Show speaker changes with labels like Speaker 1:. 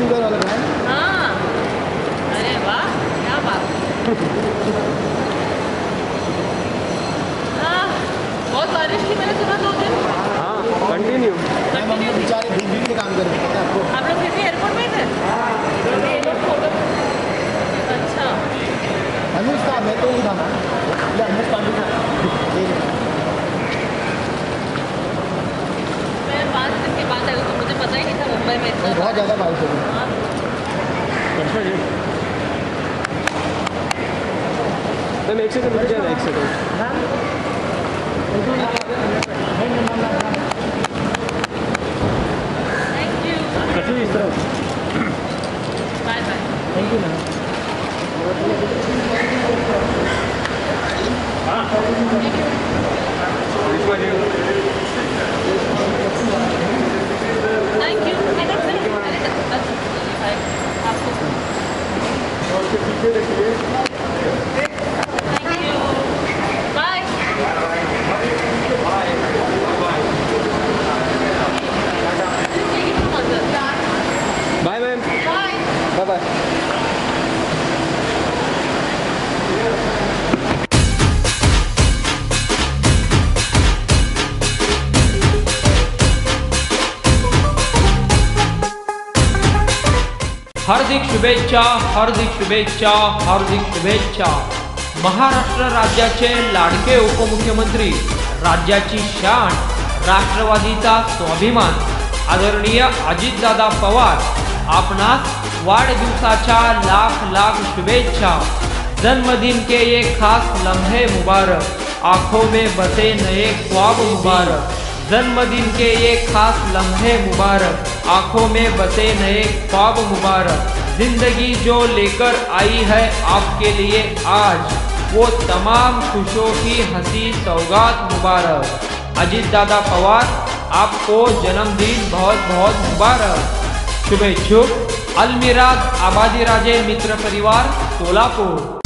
Speaker 1: वाला ब्रांड
Speaker 2: हाँ। अरे वाह क्या बात। आह, बहुत बारिश थी मैंने सुना दो दिन।
Speaker 3: हाँ कंटिन्यू
Speaker 1: मैम हम बेचारे भीग भीग के काम कर रहे थे आपको?
Speaker 2: आप लोग फिर भी एयरपोर्ट में थे? ये लोग फ़ोटो अच्छा।
Speaker 1: अनुज था मैं तो ही। था मैम अनुज पांडे था ये लो।
Speaker 2: मैं पाँच दिन के बाद आई हूँ तो मुझे पता ही नहीं इतना
Speaker 1: बहुत ज़्यादा बारिश हो गई
Speaker 3: मैम एक सेकंड रुक जाना एक सेकंड
Speaker 2: थैंक यू
Speaker 3: कभी इस तरह
Speaker 2: bye bye
Speaker 1: thank you ma'am
Speaker 2: thank you madam अरे अच्छा बाय आपको thank you bye
Speaker 3: bye ma'am bye
Speaker 4: हार्दिक शुभेच्छा हार्दिक शुभेच्छा हार्दिक शुभेच्छा. महाराष्ट्र राज्याचे लाडके उपमुख्यमंत्री, राज्याची शान, राष्ट्रवादीचा स्वाभिमान. आदरणीय अजितदादा पवार आपणास वाढदिवसाच्या लाख लाख शुभेच्छा. जन्मदिन के ये खास लम्हे मुबारक. आँखों में बसे नए ख्वाब मुबारक. जन्मदिन के ये खास लम्हे मुबारक. आँखों में बसे नए ख्वाब मुबारक. ज़िंदगी जो लेकर आई है आपके लिए आज, वो तमाम खुशों की हँसी सौगात मुबारक. अजीत दादा पवार, आपको जन्मदिन बहुत बहुत मुबारक. शुभेच्छुक। अलमिराज आबादी राजे मित्र परिवार सोलापुर।